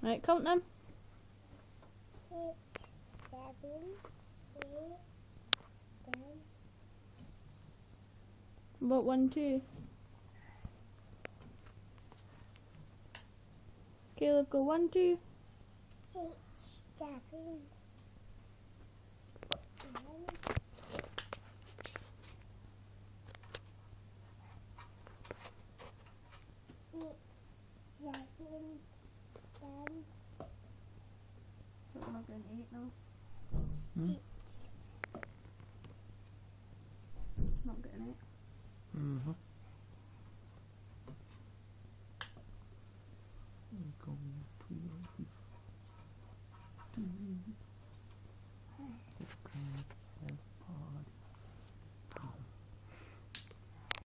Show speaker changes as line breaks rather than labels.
Right, count them. About one, two. Caleb, go one, two.
though.
Hmm?
Not getting it.
Mm hmm